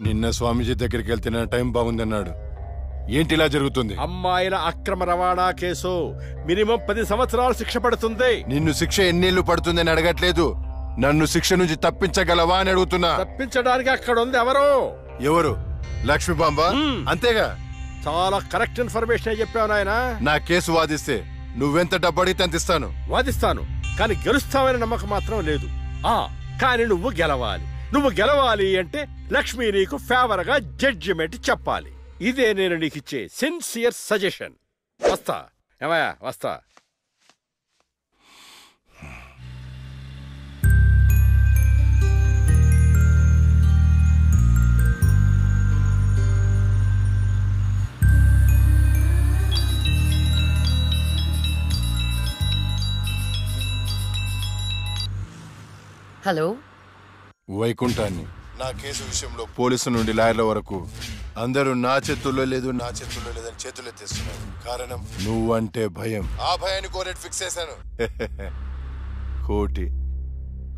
నిన్న స్వామీజీ దగ్గరికి వెళ్తే టైం బాగుందన్నాడు. ఏంటి ఇలా జరుగుతుంది? అమ్మాయిల అక్రమ రవాణా కేసు మినిమం పది సంవత్సరాలు శిక్ష పడుతుంది. నిన్ను శిక్ష ఎన్నేళ్ళు పడుతుందని అడగట్లేదు. నన్ను శిక్ష నుంచి తప్పించగలవా అని అడుగుతున్నా. తప్పించడానికి అక్కడ ఉంది ఎవరు? ఎవరు? లక్ష్మీబాంబ. అంతేగా? చాలా కరెక్ట్ ఇన్ఫర్మేషన్ చెప్పావు నాయన? నా కేసు వాదిస్తే నువ్వెంత డబ్బు అడిగితే అంత ఇస్తాను. వాదిస్తాను. కానీ గెలుస్తావనే నమ్మకం మాత్రం లేదు. ఆ కానీ నువ్వు గెలవాలి. నువ్వు గెలవాలి అంటే లక్ష్మి నీకు ఫేవర్గా జడ్జిమెంట్ చెప్పాలి. ఇదే నేను నీకు ఇచ్చే సిన్సియర్ సజెషన్ వస్తా. ఏమయ్యా వస్తా. హలో. వైకుంఠాన్ని. నా కేసు విషయంలో పోలీసు నుండి లాయర్ల వరకు అందరూ నా చేతుల్లో లేదు నా చేతుల్లో లేదని చేతులు ఎత్తేస్తున్నారు. కారణం? నువ్వంటే భయం. ఆ భయాన్ని కోరేట్ ఫిక్స్ చేశాను. కోటి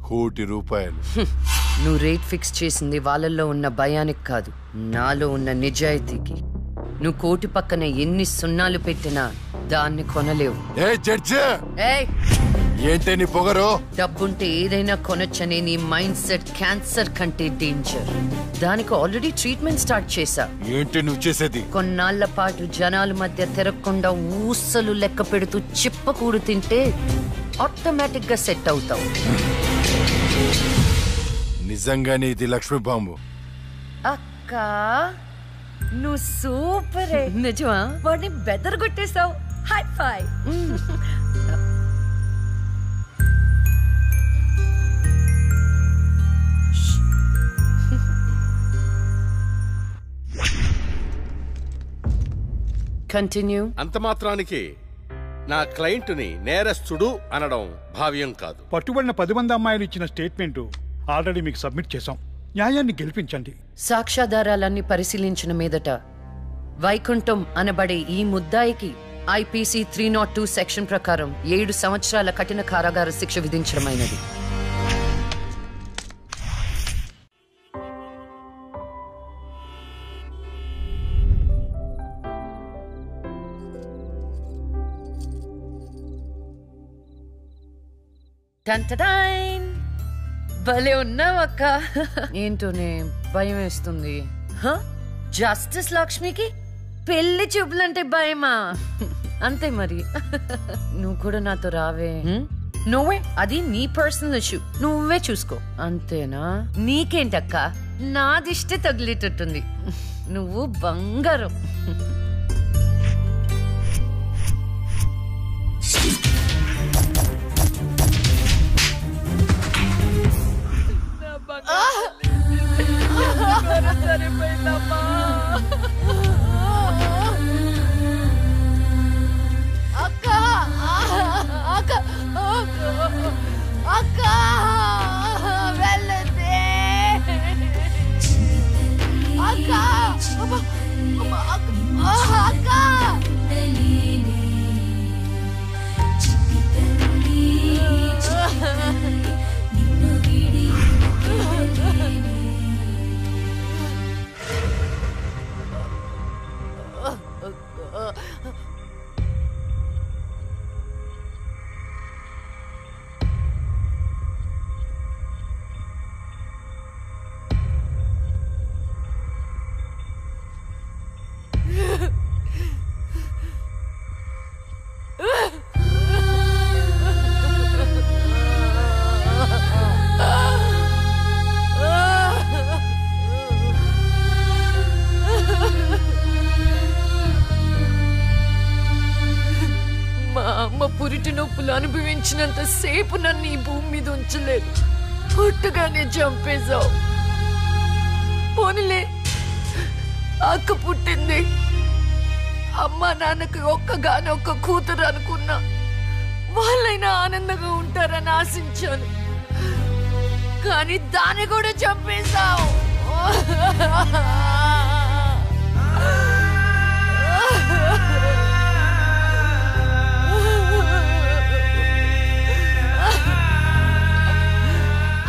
కోటి రూపాయలు. నువ్వు రేట్ ఫిక్స్ చేసింది వాళ్ళల్లో ఉన్న భయానికి కాదు నాలో ఉన్న నిజాయితీకి. నువ్వు కోటి పక్కన ఎన్ని సున్నాలు పెట్టినా దాన్ని కొనలేవు. ఏ జడ్జి! ఏయ్! ఏంటే నీ పొగరు? డబ్బుంటే ఏదైనా కొనొచ్చనే నీ మైండ్ సెట్ క్యాన్సర్ కంటే డేంజర్. దానికి ఆల్రెడీ ట్రీట్మెంట్ స్టార్ట్ చేశా. ఏంటి నువ్వు చేసేది? కొన్నాళ్ళ పాటు జనాల మధ్య తిరగకుండా ఊసలు లెక్క పెడుతూ చిప్పకూడు తింటే ఆటోమేటిక్గా సెట్ అవుతావు. నిజంగానే ఇది లక్ష్మీ బాంబు. అక్క నువ్వు సూపరే. నిజమా? వాడిని బెదర్ కొట్టేశావు హై ఫై కంటిన్యూ అంత మాత్రానికి నా క్లయింట్ని నేరస్తుడు అనడం భావ్యం కాదు. పట్టుబడిన పది మంది అమ్మాయిలు ఇచ్చిన స్టేట్మెంట్ ఆల్రెడీ మీకు సబ్మిట్ చేశాం. న్యాయాన్ని గెలిపించండి. సాక్ష్యాధారాలన్నీ పరిశీలించిన మీదట వైకుంఠం అనబడే ఈ ముద్దాయికి IPC three not two section ప్రకారం ఏడు సంవత్సరాల కఠిన కారాగార శిక్ష విధించడమైనది. భలే ఉన్నావు అక్క. ఏంటోనే భయం వేస్తుంది. జస్టిస్ లక్ష్మికి పెళ్ళి చూపులంటే భయమా? అంతే మరి. నువ్వు కూడా నాతో రావే. నువ్వే? అది నీ పర్సనల్ ఇష్యూ. నువ్వే చూసుకో. అంతేనా? నీకేంటక్క? నాదిష్టే తగిలేటట్టుంది. నువ్వు బంగారం. వచ్చినంత సేపు నన్ను ఈ భూమి మీద ఉంచలేదు. పుట్టగానే చంపేశావు. పోనీలే. అక్క పుట్టింది. అమ్మ నాన్నకి ఒక్కగానే ఒక్క కూతురు అనుకున్నా. వాళ్ళైనా ఆనందంగా ఉంటారని ఆశించాను. కానీ దాన్ని కూడా చంపేశావు.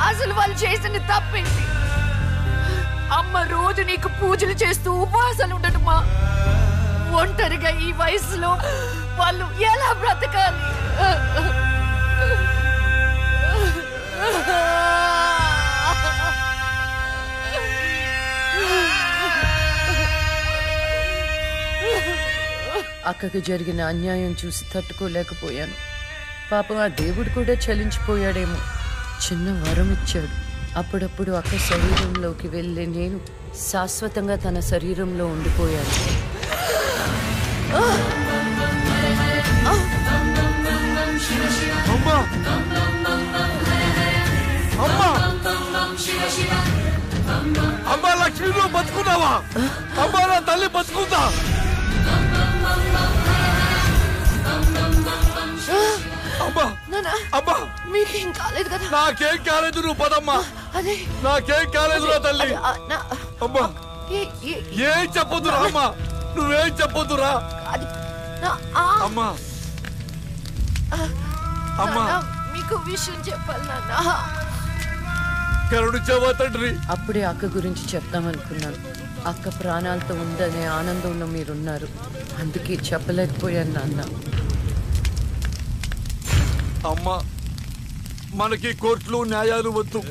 అసలు వాళ్ళు చేసిన తప్పేంటి? అమ్మ రోజు నీకు పూజలు చేస్తూ ఉపవాసాలు ఉండటమా? ఒంటరిగా ఈ వయసులో వాళ్ళు ఎలా బ్రతకాలి? అక్కకు జరిగిన అన్యాయం చూసి తట్టుకోలేకపోయాను. పాపం ఆ దేవుడు కూడా చలించిపోయాడేమో. చిన్న వరం ఇచ్చాడు అప్పుడప్పుడు అక్క శరీరంలోకి వెళ్ళే నేను శాశ్వతంగా తన శరీరంలో ఉండిపోయాను. అమ్మా! లక్ష్మి బతుకున్నావా? అమ్మా నా తల్లి బతుకుందా అమ్మా నానా అమ్మా మీకేం కాలేదు కదా? నాకేం కాలేదు నువ్వు పదమ్మా. అదే. నాకేం కాలేదు నా తల్లి. అమ్మా ఏ- చెప్పొద్దురా అమ్మా. నువ్వేం చెప్పొద్దురా అది నా- ఆ, అమ్మా. అమ్మా. మీకు విషయం చెప్పాలి నాన్న కరుణించావా తండ్రి. అప్పుడే అక్క గురించి చెప్దామనుకున్నాను అక్క ప్రాణాలతో ఉందనే ఆనందంలో మీరున్నారు. అందుకే చెప్పలేకపోయాను నాన్న. అమ్మా మనకి కోర్టులు న్యాయాలు వద్దు.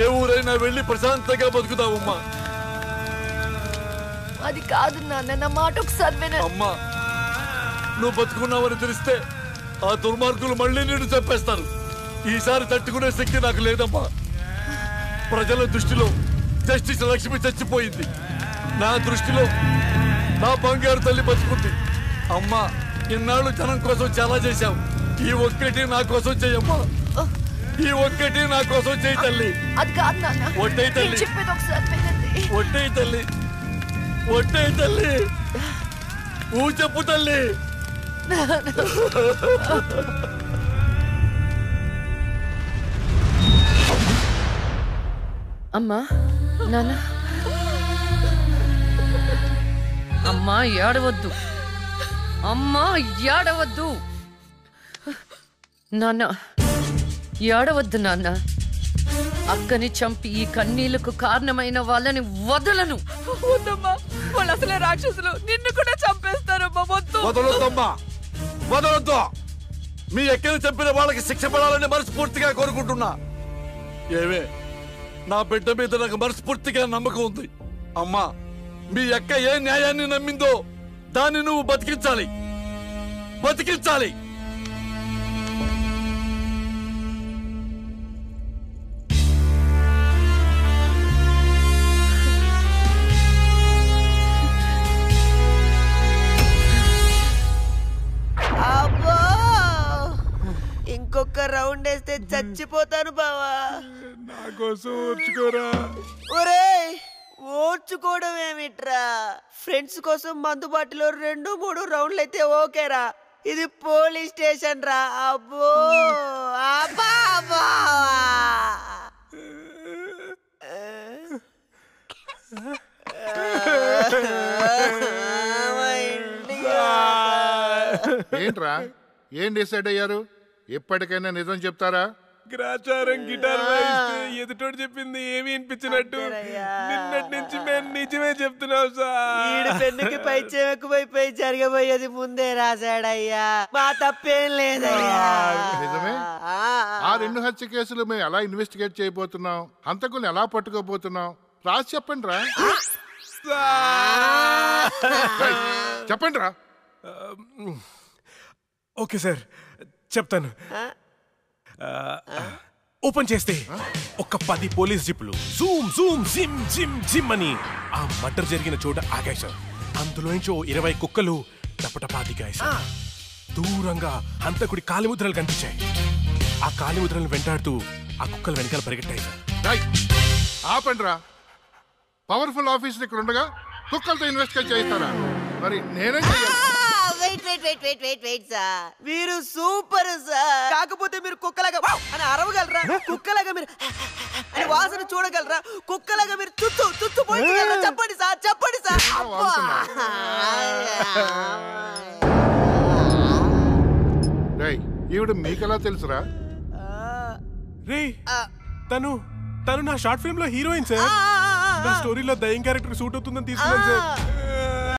ఏ ఊరైనా వెళ్ళి ప్రశాంతంగా బతుకుతావమ్మా. అది కాదు నాన్న నా మాట ఒకసారి అమ్మా నువ్వు బతుకున్నావని తెలిస్తే ఆ దుర్మార్గులు మళ్ళీ నిన్ను చంపేస్తారు. ఈసారి తట్టుకునే శక్తి నాకు లేదమ్మా. ప్రజల దృష్టిలో జస్టిస్ లక్ష్మి చచ్చిపోయింది. నా దృష్టిలో నా బంగారు తల్లి బతుకుంది. అమ్మా ఇన్నాళ్ళు జనం కోసం చాలా చేశావు. ఈ ఒక్కటి నా కోసం చెయ్యమ్మా ఈ ఒక్కటి నా కోసం చెయ్యి తల్లి. అది కాదు నాన్న. ఒట్టేయ్ తల్లి. నేను చెప్పేది ఒకసారి వినండి. ఒట్టే తల్లి. ఒట్టే తల్లి. ఊ చెప్పు తల్లి. అమ్మా నాన్న. అమ్మా ఏడవద్దు. అమ్మా ఏడవద్దు. నాన్న ఏడవద్దు నాన్న. అక్కని చంపి ఈ కన్నీళ్ళకు కారణమైన వాళ్ళని వదలను. వద్దమ్మా వాళ్ళు అసలే రాక్షసులు. నిన్ను కూడా వదలొద్దమ్మా. వదలొద్దు. మీ ఎక్కని చంపిన వాళ్ళకి శిక్ష పడాలని మనస్ఫూర్తిగా కోరుకుంటున్నా. ఏమే నా బిడ్డ మీద నాకు మనస్ఫూర్తిగా నమ్మకం ఉంది. అమ్మా మీ అక్క ఏ న్యాయాన్ని నమ్మిందో దాన్ని నువ్వు బతికించాలి. బతికించాలి. చచ్చిపోతాను బావా. నా కోసం ఓర్చుకోరా. ఒరేయ్ ఓర్చుకోవడం ఏమిట్రా? ఫ్రెండ్స్ కోసం మందు బాటిలో రెండు మూడు రౌండ్లు అయితే ఓకేరా. ఇది పోలీస్ స్టేషన్ రా. అబ్బో అబ్బా ఏంట్రా? ఏం డిసైడ్ అయ్యారు? ఎప్పటికైనా నిజం చెప్తారా? గ్రాచారం గిటార్ ఎదుటోడు చెప్పింది ఏమి వినిపించినట్టు. నిన్నటి నుంచి మేము నిజమే చెప్తున్నాం ఈడు సార్ పెన్నుకి పై ఎక్కువైపోయి జరగబోయేది ముందే రాశాడయ్యా. మా తప్పేం లేదయ్యా. నిజమే? ఆ, రెండు హత్య కేసులు మేము ఎలా ఇన్వెస్టిగేట్ చేయబోతున్నాం? హంతకుల్ని ఎలా పట్టుకోబోతున్నాం? రాసి చెప్పండి రా చెప్పండి రా ఓకే సార్. చెప్తాను. ఓపెన్ చేస్తే ఒక పది పోలీస్ జీపులు. జూమ్ జూమ్ జిమ్ జిమ్ జిమ్ అని ఆ మర్డర్ జరిగిన చోట ఆగాయి సార్. అందులో నుంచి ఓ ఇరవై కుక్కలు టపటపా దిగాయి దూరంగా హంతకుడి కాలిముద్రలు కనిపించాయి. ఆ కాలిముద్రలను వెంటాడుతూ ఆ కుక్కలు వెనకాల పరిగెట్టాయి సార్. రైట్ ఆపండి రా పవర్ఫుల్ ఆఫీసర్ ఇక్కడ ఉండగా కుక్కలతో ఇన్వెస్టిగేట్ చేయిస్తారా? మరి నేనేం చెయ్యాలి? Wait wait wait wait wait wait sir మీరు సూపర్ సార్ కాకపోతే మీరు కుక్కలాగా వావ్! అని అరవగలరా? కుక్కలాగా మీరు అని వాసన చూడగలరా? కుక్కలాగా మీరు చుట్టూ చుట్టూ పోయించగలరా చెప్పండి సార్ చెప్పండి సార్ అబ్బా. రై ఈవిడ మీకెలా తెలుసురా? రే తను తను నా షార్ట్ ఫిల్మ్లో హీరోయిన్ సార్ నా స్టోరీలో దయ్యం క్యారెక్టర్ సూట్ అవుతుందని తీసుకున్నాను సార్